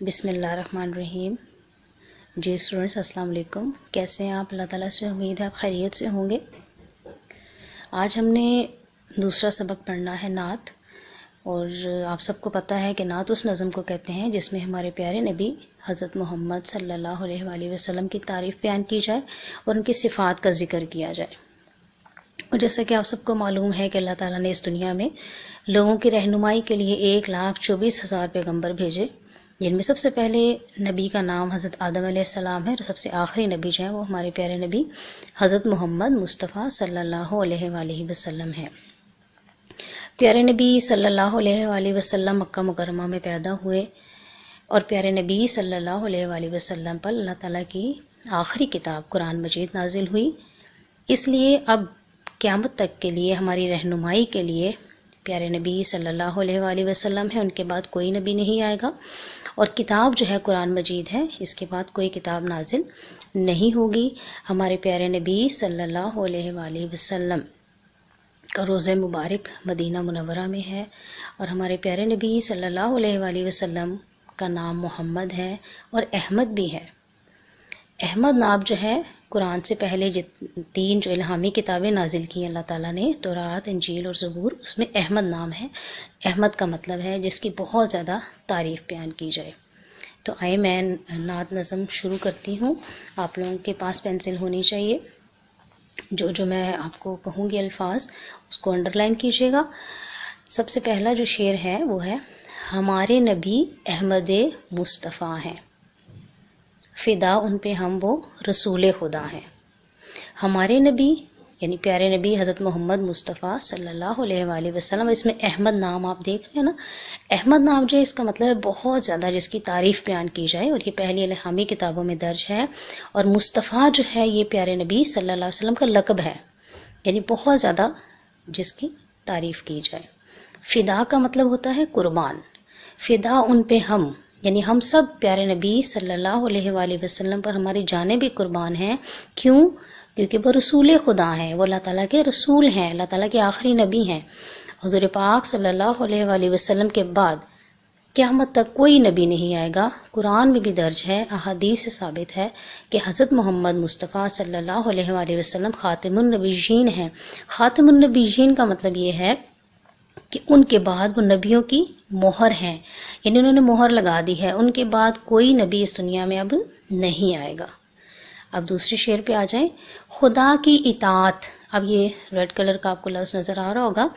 बिसमीम जी स्टूडेंट्स, अस्सलाम वालेकुम। कैसे हैं आप? अल्लाह ताला से उम्मीद है आप खैरियत से होंगे। आज हमने दूसरा सबक पढ़ना है नात, और आप सबको पता है कि नात उस नज़म को कहते हैं जिसमें हमारे प्यारे नबी हज़रत मोहम्मद सल्लल्लाहु अलैहि वसल्लम की तारीफ़ बयान की जाए और उनकी सिफ़ात का ज़िक्र किया जाए। और जैसा कि आप सबको मालूम है कि अल्लाह ताला ने इस दुनिया में लोगों की रहनुमाई के लिए एक लाख चौबीस हज़ार पैगंबर भेजे। जिनमें सबसे पहले नबी का नाम हज़रत आदम सलाम है और सबसे आखिरी नबी जो है वो हमारे प्यारे नबी हज़रत मोहम्मद मुस्तफ़ा सल्लल्लाहु अलैहि वसल्लम है। प्यारे नबी सल्लल्लाहु अलैहि वसल्लम मक्का मुकरमा में पैदा हुए और प्यारे नबी सल्लल्लाहु अलैहि वसल्लम पर अल्लाह ताला की आखिरी किताब कुरान मजीद नाजिल हुई। इसलिए अब क़्यामत तक के लिए, हमारी रहनुमाई के लिए प्यारे नबी सल्लल्लाहु अलैहि वसल्लम है, उनके बाद कोई नबी नहीं आएगा। और किताब जो है कुरान मजीद है, इसके बाद कोई किताब नाजिल नहीं होगी। हमारे प्यारे नबी सल्लल्लाहु अलैहि वसल्लम का रोज़ मुबारक मदीना मुनवरा में है और हमारे प्यारे नबी सल्लल्लाहु अलैहि वसल्लम का नाम मोहम्मद है और अहमद भी है। अहमद नाब जो है, कुरान से पहले जित, तीन जो इल्हामी किताबें नाजिल की अल्लाह ताला ने तो रात इंजील और ज़बूर, उसमें अहमद नाम है। अहमद का मतलब है जिसकी बहुत ज़्यादा तारीफ़ बयान की जाए। तो आए मैं नात नज़म शुरू करती हूँ। आप लोगों के पास पेंसिल होनी चाहिए। जो जो मैं आपको कहूँगी अल्फाज, उसको अंडरलाइन कीजिएगा। सबसे पहला जो शेर है, वो है, हमारे नबी अहमद मुस्तफ़ा हैं। फ़िदा उन पे हम वो रसूल खुदा हैं। हमारे नबी, यानी प्यारे नबी हज़रत मोहम्मद मुस्तफ़ा सल्लल्लाहु अलैहि वसल्लम, इसमें अहमद नाम आप देख रहे हैं ना? अहमद नाम जो है, इसका मतलब है बहुत ज़्यादा, जिसकी तारीफ़ बयान की जाए, और ये पहली अलहमी किताबों में दर्ज है। और मुस्तफ़ा जो है, ये प्यारे नबी सल्लल्लाहु अलैहि वसल्लम का लकब है, यानी बहुत ज़्यादा जिसकी तारीफ़ की जाए। फ़िदा का मतलब होता है कुर्बान। फ़िदा उन पे हम यानी हम सब प्यारे नबी सल्लल्लाहु अलैहि वसल्लम पर हमारी जानें भी कुर्बान हैं। क्यों? क्योंकि वो रसूल खुदा हैं। वो अल्लाह ताला के रसूल हैं। अल्लाह ताला के आखिरी नबी हैं। हजूर पाक सल्लल्लाहु अलैहि वसल्लम के बाद क़्यामत तक कोई नबी नहीं आएगा। कुरान में भी दर्ज है, अहादीस से साबित है कि हज़रत मोहम्मद मुस्तफ़ा सल्लल्लाहु अलैहि वसल्लम ख़ातमुलनबीजीन हैं। ख़ातमुलनबीजीन का मतलब ये है कि उनके बाद वो नबियों की मोहर हैं। यानी उन्होंने मोहर लगा दी है, उनके बाद कोई नबी इस दुनिया में अब नहीं आएगा। अब दूसरे शेर पे आ जाए। खुदा की इतात, अब ये रेड कलर का आपको लफ्ज़ नज़र आ रहा होगा।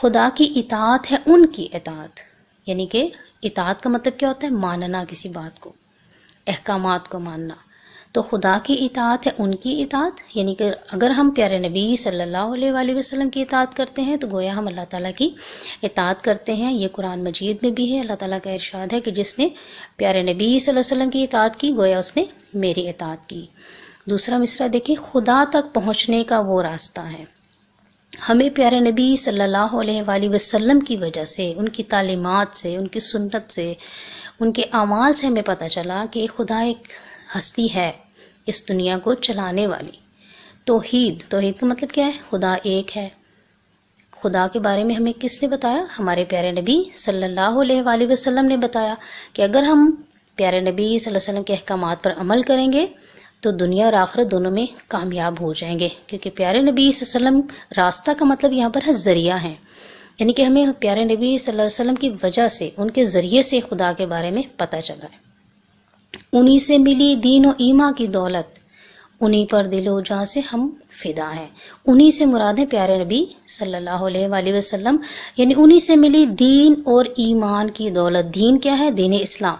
खुदा की इतात है उनकी इतात, यानी कि इतात का मतलब क्या होता है? मानना किसी बात को अहकाम को मानना। तो खुदा की इतात है, उनकी इतात यानी कि अगर हम प्यारे नबी सल्लल्लाहु अलैहि वसल्लम की इतात करते हैं तो गोया हम अल्लाह ताला की इतात करते हैं। ये कुरान मजीद में भी है, अल्लाह ताला का इरशाद है कि जिसने प्यारे नबी सल्लल्लाहु अलैहि वसल्लम की इतात की, गोया उसने मेरी इतात की। दूसरा मिसरा देखिए, खुदा तक पहुँचने का वो रास्ता है। हमें प्यारे नबी सल्लल्लाहु अलैहि वसल्लम की वजह से, उनकी तालीमात से, उनकी सुन्नत से, उनके अमाल से हमें पता चला कि खुदा एक हस्ती है इस दुनिया को चलाने वाली। तोहीद तोहीद का मतलब क्या है? खुदा एक है। खुदा के बारे में हमें किसने बताया? हमारे प्यारे नबी सल्लल्लाहु अलैहि वसल्लम ने बताया कि अगर हम प्यारे नबी वसल्लम के अहकाम पर अमल करेंगे तो दुनिया और आखिरत दोनों में कामयाब हो जाएँगे। क्योंकि प्यारे नबी वसल्लम रास्ता का मतलब यहाँ पर है, ज़रिया है। यानी कि हमें प्यारे नबी वसल्लम की वजह से, उनके ज़रिए से खुदा के बारे में पता चला है। उन्हीं से मिली दीन और ईमा की दौलत। उन्हीं पर दिलो जहाँ से हम फिदा हैं। उन्हीं से मुराद है प्यारे नबी सल्लल्लाहु अलैहि वसल्लम, यानी उन्हीं से मिली दीन और ईमान की दौलत। दीन क्या है? दीन इस्लाम।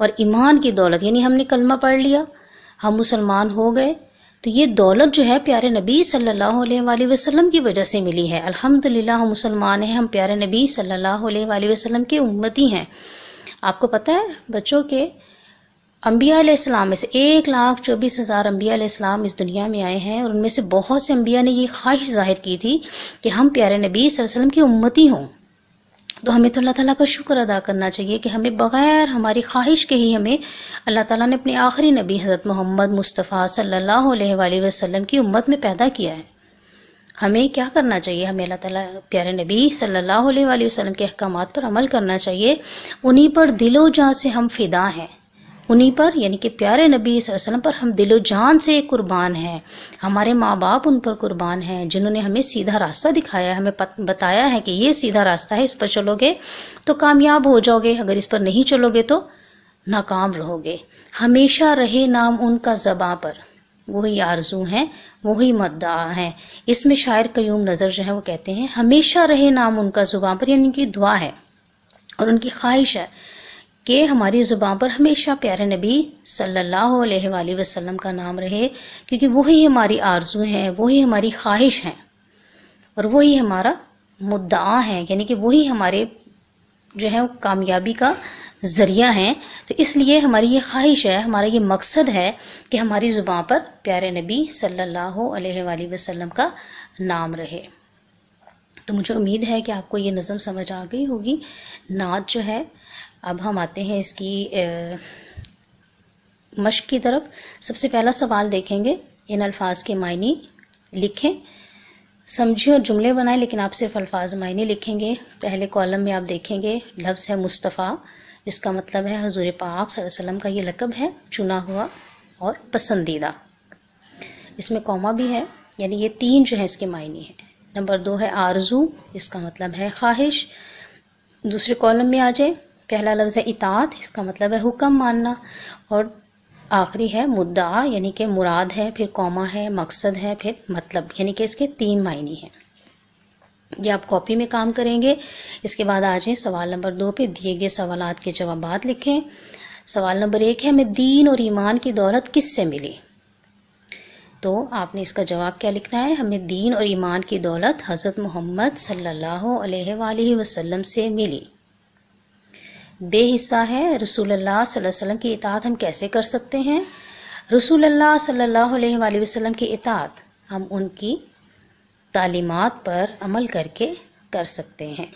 और ईमान की दौलत, यानी हमने कलमा पढ़ लिया, हम मुसलमान हो गए तो ये दौलत जो है प्यारे नबी सल्लल्लाहु अलैहि वसल्लम की वजह से मिली है। अल्हम्दुलिल्लाह, हम मुसलमान हैं, हम प्यारे नबी सल्लल्लाहु अलैहि वसल्लम के उम्मती हैं। आपको पता है, बच्चों के अम्बिया इस्लाम में से एक लाख चौबीस हज़ार अम्बिया इस्लाम इस दुनिया में आए हैं और उनमें से बहुत से अम्बिया ने ये ख्वाहिश ज़ाहिर की थी कि हम प्यारे नबी वसल्लम की उम्मती हों। तो हमें तो अल्लाह ताला का शुक्र अदा करना चाहिए कि हमें बग़ैर हमारी ख्वाहिश के ही हमें अल्लाह ताला ने अपने आखिरी नबी हज़रत मोहम्मद मुस्तफ़ा सल्लल्लाहु अलैहि वसल्लम की उम्मत में पैदा किया है। हमें क्या करना चाहिए? हमें अल्लाह ताला प्यारे नबी सल्लल्लाहु अलैहि वसल्लम के अहकाम पर अमल करना चाहिए। उन्हीं पर दिलो जहाँ से हम फिदा हैं। उन्हीं पर, यानी कि प्यारे नबी वसल्लम पर हम दिलो जान से कुर्बान हैं। हमारे माँ बाप उन पर कुर्बान हैं, जिन्होंने हमें सीधा रास्ता दिखाया हमें बताया है कि ये सीधा रास्ता है, इस पर चलोगे तो कामयाब हो जाओगे, अगर इस पर नहीं चलोगे तो नाकाम रहोगे। हमेशा रहे नाम उनका ज़बा पर। वही आरज़ू हैं, वही मद्दा हैं। इसमें शायर कयूम नज़र जो है वो कहते हैं, हमेशा रहे नाम उनका ज़ुबान पर, यानी कि दुआ है, और उनकी ख्वाहिश है कि हमारी ज़ुबान पर हमेशा प्यारे नबी सल्लल्लाहु अलैहि वसल्लम का नाम रहे, क्योंकि वही हमारी आरज़ू हैं, वही हमारी ख्वाहिश हैं, और वही हमारा मुद्दा है, यानी कि वही हमारे जो है कामयाबी का ज़रिया हैं। तो इसलिए हमारी ये ख्वाहिश है, हमारा ये मकसद है कि हमारी ज़ुबान पर प्यारे नबी सल्लल्लाहु अलैहि वसल्लम का नाम रहे। तो मुझे उम्मीद है कि आपको ये नज़म समझ आ गई होगी। नात जो है अब हम आते हैं इसकी मश्क की तरफ़। सबसे पहला सवाल देखेंगे। इन अल्फाज के मायने लिखें। समझिए और जुमले बनाएँ, लेकिन आप सिर्फ़ अल्फाज मायने लिखेंगे। पहले कॉलम में आप देखेंगे, लफ्ज़ है मुस्तफ़ा, जिसका मतलब है हजूर पाक वसल्लम का ये लकब है, चुना हुआ और पसंदीदा। इसमें कौमा भी है, यानी ये तीन जो है इसके मायने हैं। नंबर दो है आरज़ू, इसका मतलब है ख्वाहिश। दूसरे कॉलम में आ जाए। पहला लफ्ज़ है इतात, इसका मतलब है हुक्म मानना। और आखिरी है मुद्दा, यानी कि मुराद है, फिर कौमा है, मकसद है, फिर मतलब यानी कि इसके तीन मायने हैं। ये आप कॉपी में काम करेंगे। इसके बाद आ जाए सवाल नंबर दो पे, दिए गए सवाल के जवाब लिखें। सवाल नंबर एक है, हमें दीन और ईमान की दौलत किससे मिली? तो आपने इसका जवाब क्या लिखना है? हमें दीन और ईमान की दौलत हज़रत मोहम्मद सल्लल्लाहु अलैहि वसल्लम से मिली। बेहिस्सा है। रसूल अल्लाह वसल्लम की इतात हम कैसे कर सकते हैं? रसूल अल्लाह सल्लल्लाहु अलैहि वसल्लम की इतात हम उनकी तालीमात पर अमल करके कर सकते हैं।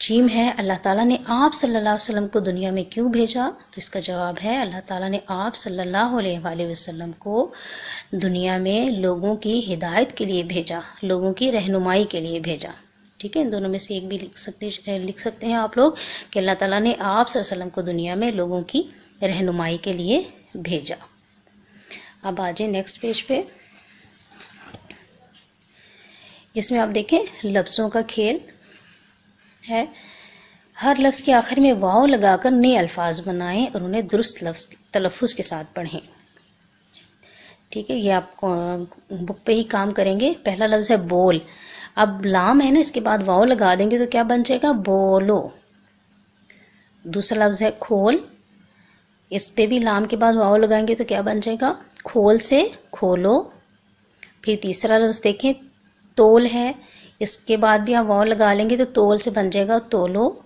जीम है, अल्लाह ताला ने आप सल्लल्लाहु अलैहि वसल्लम को दुनिया में क्यों भेजा? तो इसका जवाब है, अल्लाह ताला ने आप सल्लल्लाहु अलैहि वसल्लम को दुनिया में लोगों की हिदायत के लिए भेजा, लोगों की रहनुमाई के लिए भेजा। ठीक है? इन दोनों में से एक भी लिख सकते लिख सकते हैं आप लोग कि अल्लाह ताला ने आप वसल्लम को दुनिया में लोगों की रहनुमाई के लिए भेजा। अब आ जाए नेक्स्ट पेज पे। इसमें आप देखें, लफ्ज़ों का खेल है। हर लफ्ज़ के आखिर में वाव लगाकर नए अल्फाज बनाएँ और उन्हें दुरुस्त लफ्ज़ तलफ़ के साथ पढ़ें। ठीक है? ये आप बुक पे ही काम करेंगे। पहला लफ्ज़ है बोल। अब लाम है ना, इसके बाद वाव लगा देंगे तो क्या बन जाएगा? बोलो। दूसरा लफ्ज़ है खोल। इस पे भी लाम के बाद वाव लगाएँगे तो क्या बन जाएगा? खोल से खोलो। फिर तीसरा लफ्ज़ देखें, तोल है। इसके बाद भी आप वाव लगा लेंगे तो तोल से बन जाएगा तोलो।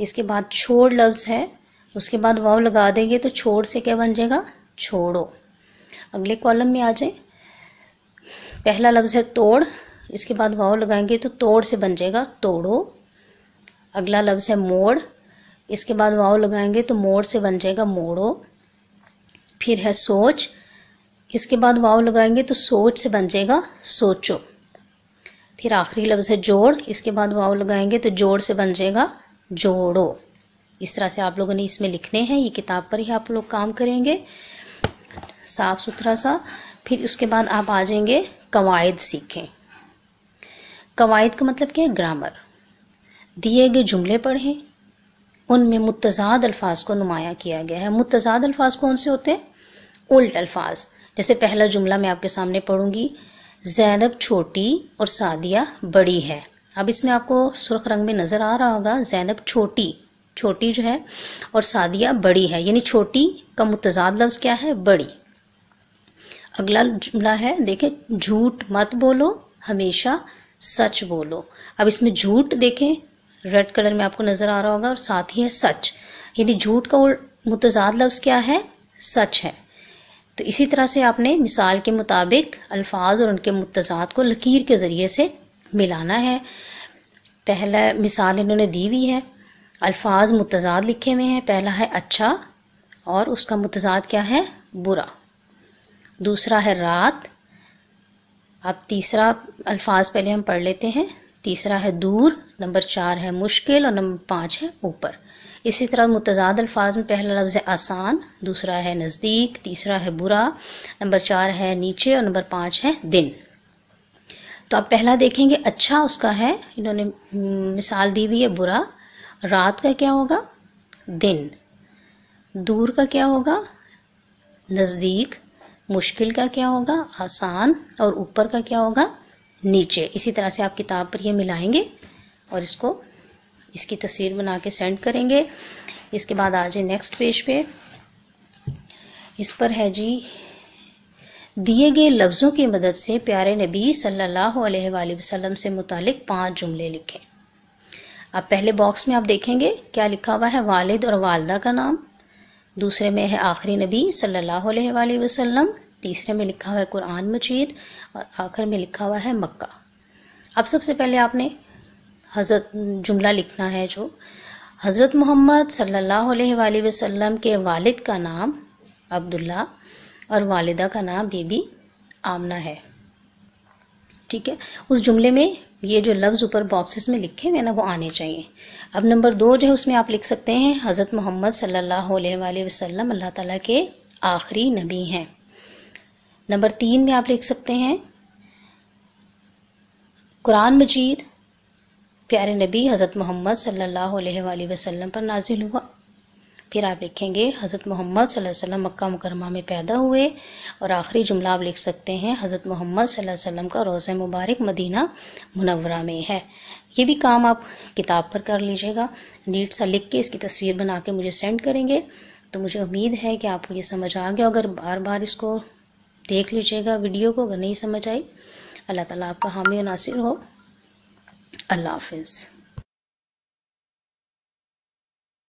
इसके बाद छोड़ लफ्ज़ है, उसके बाद वाव लगा देंगे तो छोड़ से क्या बन जाएगा? छोड़ो। अगले कॉलम में आ जाए। पहला लफ्ज़ है तोड़। इसके बाद वाव लगाएँगे तो तोड़ से बन जाएगा, तोड़ो। अगला लफ्ज़ है मोड़। इसके बाद वाव लगाएँगे तो मोड़ से बन जाएगा, मोड़ो। फिर है सोच। इसके बाद वाव लगाएँगे तो सोच से बन जाएगा, सोचो। फिर आखिरी लफ्ज़ है जोड़। इसके बाद वाव लगाएँगे तो जोड़ से बन जाएगा, जोड़ो। इस तरह से आप लोगों ने इसमें लिखने हैं, ये किताब पर ही आप लोग काम करेंगे। साफ़ सुथरा सा। फिर उसके बाद आप आ जाएँगे कवायद सीखें। कवायद का मतलब क्या है? ग्रामर। दिए गए जुमले पढ़ें। उनमें मुतजाद अल्फाज को नुमाया किया गया है। मुतजाद अल्फाज कौन से होते हैं? उल्ट अल्फाज। जैसे पहला जुमला मैं आपके सामने पढ़ूँगी, जैनब छोटी और सादिया बड़ी है। अब इसमें आपको सुर्ख रंग में नज़र आ रहा होगा, जैनब छोटी। छोटी जो है और सादिया बड़ी है। यानी छोटी का मुतजाद लफ्ज़ क्या है? बड़ी। अगला जुमला है, देखें, झूठ मत बोलो, हमेशा सच बोलो। अब इसमें झूठ देखें रेड कलर में आपको नज़र आ रहा होगा और साथ ही है सच। यानी झूठ का मुतजाद लफ्ज़ क्या है? सच है। तो इसी तरह से आपने मिसाल के मुताबिक अल्फाज और उनके मुतजाद को लकीर के ज़रिए से मिलाना है। पहला मिसाल इन्होंने दी हुई है। अल्फाज मुतजाद लिखे हुए हैं। पहला है अच्छा और उसका मुतजाद क्या है? बुरा। दूसरा है रात। अब तीसरा अल्फाज पहले हम पढ़ लेते हैं। तीसरा है दूर, नंबर चार है मुश्किल और नंबर पाँच है ऊपर। इसी तरह मुतजाद अल्फाज में पहला लफ्ज़ है आसान, दूसरा है नज़दीक, तीसरा है बुरा, नंबर चार है नीचे और नंबर पाँच है दिन। तो आप पहला देखेंगे अच्छा उसका है, इन्होंने मिसाल दी हुई है बुरा। रात का क्या होगा? दिन। दूर का क्या होगा? नज़दीक मुश्किल का क्या होगा? आसान। और ऊपर का क्या होगा? नीचे। इसी तरह से आप किताब पर ये मिलाएँगे और इसको इसकी तस्वीर बना के सेंड करेंगे। इसके बाद आ जाए नेक्स्ट पेज पे। इस पर है जी, दिए गए लफ्ज़ों की मदद से प्यारे नबी सल्लल्लाहु अलैहि वसल्लम से मुतालिक पाँच जुमले लिखें। अब पहले बॉक्स में आप देखेंगे, क्या लिखा हुआ है? वालिद और वालदा का नाम। दूसरे में है आखिरी नबी सल्लल्लाहु अलैहि वसल्लम, तीसरे में लिखा हुआ है कुरान मजीद और आखिर में लिखा हुआ है मक्का। अब सबसे पहले आपने हज़रत, जुमला लिखना है जो, हज़रत मोहम्मद सल्लल्लाहु अलैहि वसल्लम के वालिद का नाम अब्दुल्ला और वालिदा का नाम बीबी आमना है। ठीक है? उस जुमले में ये जो लफ्ज़ ऊपर बॉक्सेस में लिखे हुए ना, वो आने चाहिए। अब नंबर दो जो है, उसमें आप लिख सकते हैं, हज़रत मोहम्मद सल्लल्लाहु अलैहि वसल्लम, अल्लाह ताला के आखिरी नबी हैं। नंबर तीन में आप लिख सकते हैं, कुरान मजीद, प्यारे नबी, हज़रत मोहम्मद सल्लल्लाहु अलैहि वसल्लम पर नाजिल हुआ। फिर आप लिखेंगे, हज़रत मोहम्मद वसल्लम मक्का मुकरमा में पैदा हुए। और आखिरी जुमला आप लिख सकते हैं, हज़रत मोहम्मद वसल्लम का रोज़ मुबारक मदीना मुनवरा में है। ये भी काम आप किताब पर कर लीजिएगा। नीट सा लिख के इसकी तस्वीर बना के मुझे सेंड करेंगे। तो मुझे उम्मीद है कि आपको ये समझ आ गया अगर बार बार इसको देख लीजिएगा वीडियो को, अगर नहीं समझ आई, अल्लाह ताला आपका हामी नासिर हो। अल्लाह हाफिज़।